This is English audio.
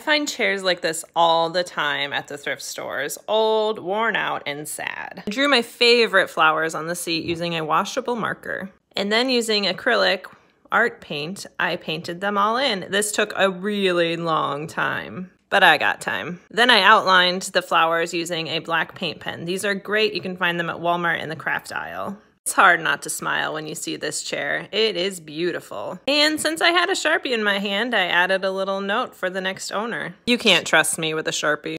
I find chairs like this all the time at the thrift stores, old, worn out, and sad. I drew my favorite flowers on the seat using a washable marker. And then using acrylic art paint, I painted them all in. This took a really long time but I got time. Then I outlined the flowers using a black paint pen. These are great. You can find them at Walmart in the craft aisle. It's hard not to smile when you see this chair. It is beautiful. And since I had a Sharpie in my hand, I added a little note for the next owner. You can't trust me with a Sharpie.